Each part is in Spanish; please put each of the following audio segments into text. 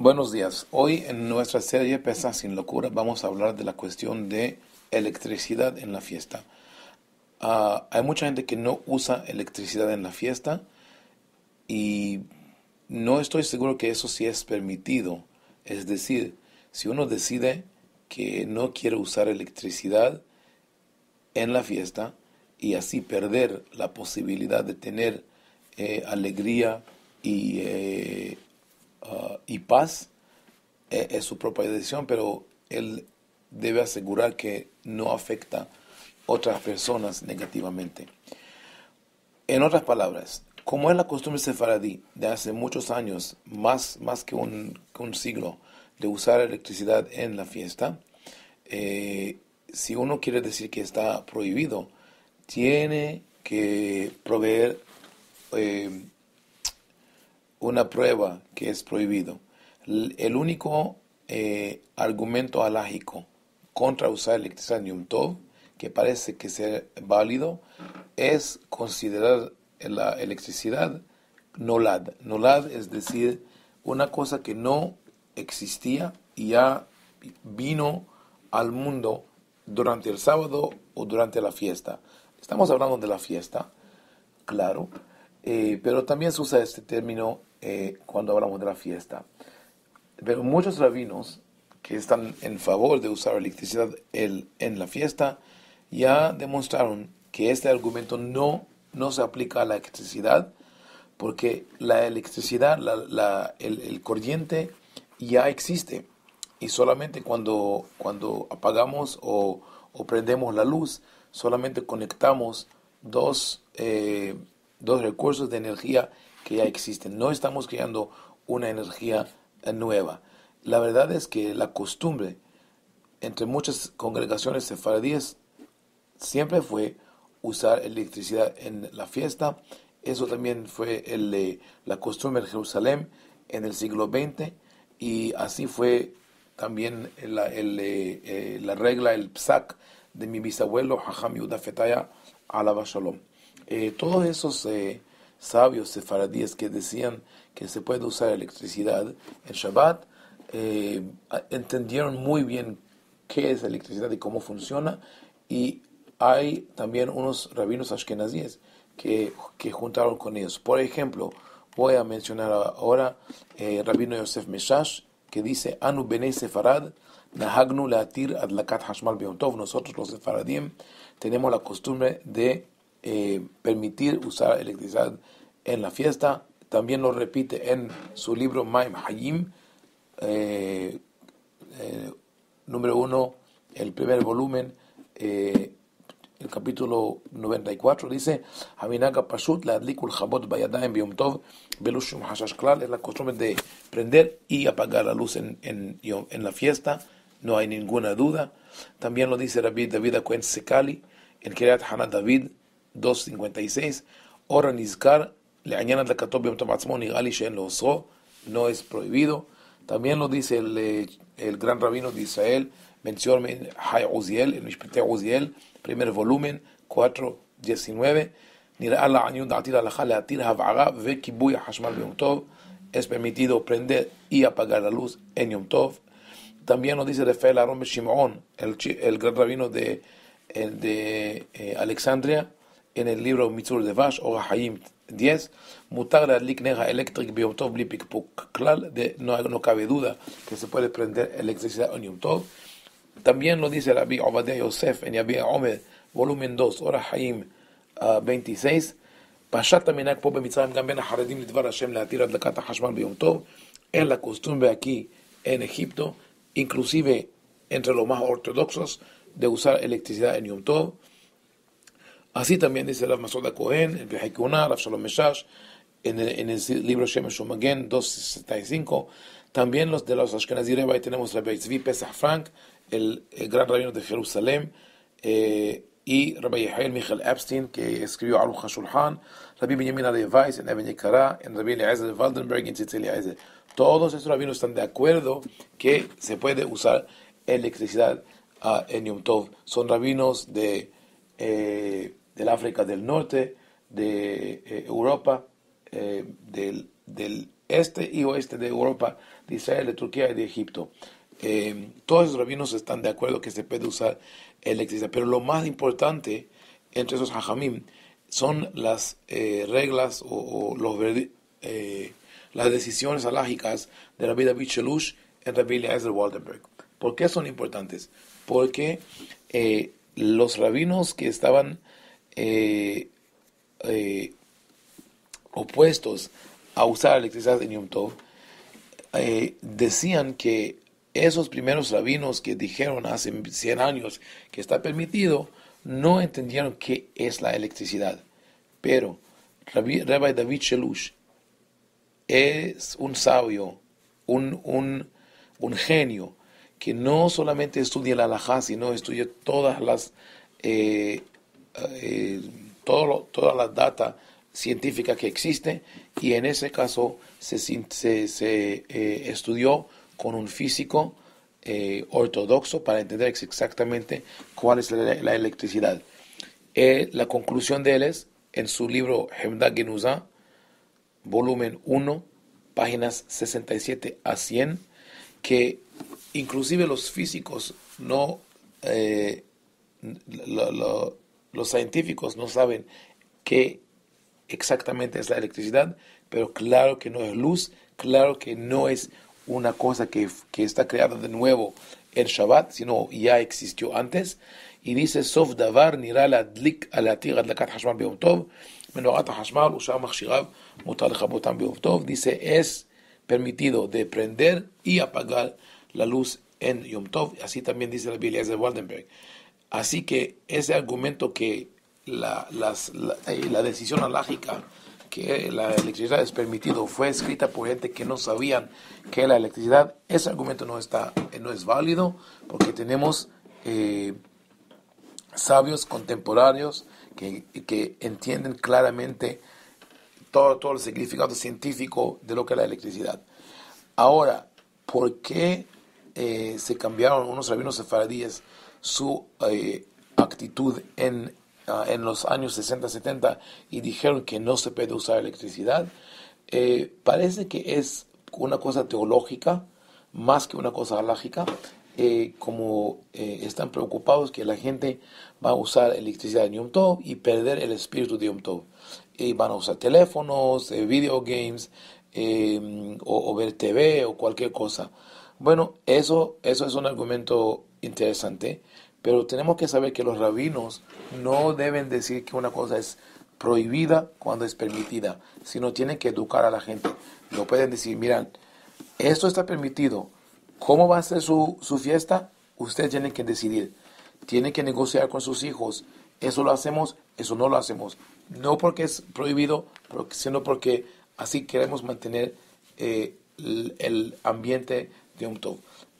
Buenos días. Hoy en nuestra serie Pesa sin locura vamos a hablar de la cuestión de electricidad en la fiesta. Ah, hay mucha gente que no usa electricidad en la fiesta y no estoy seguro que eso sí es permitido. Es decir, si uno decide que no quiere usar electricidad en la fiesta y así perder la posibilidad de tener eh, alegría y, eh, ah, y paz, eh, es su propia decisión, pero él debe asegurar que no afecta otras personas negativamente. En otras palabras, como es la costumbre sefaradí de hace muchos años, más, más que, un, un siglo, de usar electricidad en la fiesta, eh, si uno quiere decir que está prohibido, tiene que proveer eh, una prueba que es prohibido. El único eh, argumento alágico contra usar electricidad Yom Tov, que parece que ser válido, es considerar la electricidad nolad. Nolad es decir, una cosa que no existía y ya vino al mundo durante el sábado o durante la fiesta. Estamos hablando de la fiesta, claro, eh, pero también se usa este término eh, cuando hablamos de la fiesta. Pero muchos rabinos que están en favor de usar electricidad el, en la fiesta ya demostraron que este argumento no, no se aplica a la electricidad porque la electricidad, el, corriente ya existe y solamente cuando, cuando apagamos o, prendemos la luz, solamente conectamos dos, eh, dos recursos de energía que ya existen. No estamos creando una energía nueva. La verdad es que la costumbre entre muchas congregaciones sefaradíes siempre fue usar electricidad en la fiesta. Eso también fue el, la costumbre en Jerusalén en el siglo XX y así fue también la, el, eh, la regla, el psak de mi bisabuelo Hajam Yuda Fetaya Alaba Shalom. Eh, todos esos eh, sabios sefaradíes que decían que se puede usar electricidad en Shabbat, entendieron muy bien qué es electricidad y cómo funciona y hay también unos rabinos ashkenazíes que, que juntaron con ellos. Por ejemplo, voy a mencionar ahora eh, Rabino Yosef Meshash, que dice, Anu Bene Sefarad, Nahagnu Latir Adlakat Hashmal Beontov. Nosotros los Sefaradim tenemos la costumbre de eh, permitir usar electricidad en la fiesta. También lo repite en su libro Maim Hayim, eh, número uno, el primer volumen, el capítulo 94 dice, Pashut, es la costumbre de prender y apagar la luz en, en, en la fiesta, no hay ninguna duda. También lo dice Rabbi David Akuen Sekali, en Kiryat Hana David 2.56, Ora Nizkar, le añadan la Katob Biom Tov Atzmon, y Ali Shen Lo no es prohibido. También lo dice el, eh, el gran rabino de Israel, menciona Hay Uziel, el Mishpite Uziel, primer volumen, 4.19. Es permitido prender y apagar la luz en Yom Tov. También nos dice Rafael Aron Shimon, el, el gran rabino de, de eh, Alexandria, en el libro Mitzur de Vash o Haim 10, mutar la ligneja electric biotov lipikpuk klal, no, no cabe duda que se puede prender electricidad en Yom Tov. También lo dice Rabbi Obadiah Yosef en Yabi Omer, volumen 2, Ora Haim uh, 26. Pashat Aminak Pope Mitzrayim Gamben Haredim Lidvar Hashem Latir Adlakat Hashman Beyom Tov. Es la costumbre aquí en Egipto, inclusive entre los más ortodoxos, de usar electricidad en Yom Tov. Así también dice Rav Masoda Cohen, el Vihekuna, Rav Shalom Meshash, en el, en el libro Shemesh Umagen 265. También los de los Ashkenazi Rebbe tenemos Rabbi Tzvi Pesach Frank, el, gran rabino de Jerusalén, eh, y Rabbi Yael Michael Epstein, que escribió Aruch HaShulchan, Rabbi Benjamin Weiss en Eben Yekara, en Rabbi Eliezer de Waldenberg en Tzitzel Todos estos rabinos están de acuerdo que se puede usar electricidad uh, en Yom Tov. Son rabinos de, eh, del África del Norte, de eh, Europa, eh, del, este y oeste de Europa, de Israel, de Turquía y de Egipto. Eh, todos los rabinos están de acuerdo que se puede usar electricidad, pero lo más importante entre esos hajamim son las reglas o, las decisiones alágicas de Rabbi David Shelush en Rabbi Eliezer Waldenberg. ¿Por qué son importantes? Porque los rabinos que estaban opuestos a usar electricidad en Yom Tov, decían que esos primeros rabinos que dijeron hace 100 años que está permitido, no entendieron qué es la electricidad. Pero Rabbi, David Shelush es un sabio, un, un, genio, que no solamente estudia la halajá, sino estudia todas las, eh, eh, toda la data científica que existe y en ese caso se, se, se eh, estudió con un físico eh, ortodoxo para entender exactamente cuál es la, electricidad. Eh, la conclusión de él es en su libro Hemda Genuza, volumen 1, páginas 67 a 100, que inclusive los físicos no, eh, los científicos no saben qué exactamente es la electricidad, pero claro que no es luz, claro que no es una cosa que, que está creada de nuevo en Shabbat, sino ya existió antes. Y dice, Sof davar nira להדליק על להתיר הדלקת חשמל ביום טוב, מנורת החשמל ושאר מכשיריו מותר לכבותם ביום טוב. Dice, es permitido de prender y apagar la luz en Yom Tov, así también dice la Biblia de Waldenberg. Así que ese argumento que la, la, eh, la decisión alágica que la electricidad es permitido fue escrita por gente que no sabían que la electricidad, ese argumento no, está, no es válido porque tenemos eh, sabios contemporáneos que, que, entienden claramente todo, todo el significado científico de lo que es la electricidad. Ahora, ¿por qué eh, se cambiaron unos rabinos sefaradíes su eh, actitud en Ah, en los años 60, 70 y dijeron que no se puede usar electricidad, eh, parece que es una cosa teológica más que una cosa lógica, eh, como están preocupados que la gente va a usar electricidad en Yom Tov y perder el espíritu de Yom Tov. Y van a usar teléfonos, video games, o, o, ver TV o cualquier cosa. Bueno, eso, eso es un argumento interesante. Pero tenemos que saber que los rabinos no deben decir que una cosa es prohibida cuando es permitida, sino tienen que educar a la gente. No pueden decir, miran, esto está permitido, ¿cómo va a ser su, su fiesta? Ustedes tienen que decidir, tienen que negociar con sus hijos, eso lo hacemos, eso no lo hacemos. No porque es prohibido, sino porque así queremos mantener eh, el, ambiente de un top.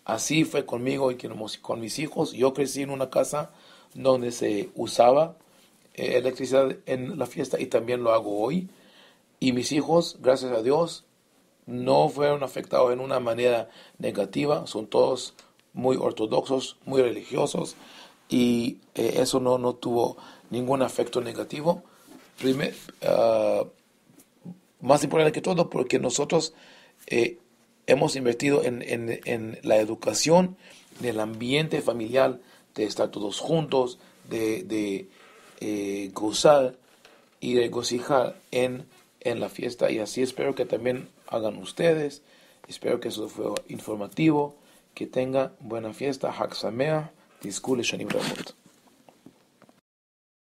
Así fue conmigo y con mis hijos. Yo crecí en una casa donde se usaba eh, electricidad en la fiesta y también lo hago hoy. Y mis hijos, gracias a Dios, no fueron afectados en una manera negativa. Son todos muy ortodoxos, muy religiosos y eh, eso no, no tuvo ningún efecto negativo. Ah, más importante que todo porque nosotros eh, hemos invertido en, en, en la educación, en el ambiente familiar, de estar todos juntos, de, de eh, gozar y regocijar en, en la fiesta. Y así espero que también hagan ustedes. Espero que eso fue informativo. Que tenga buena fiesta. Hak Sameach. Shanim Ramot.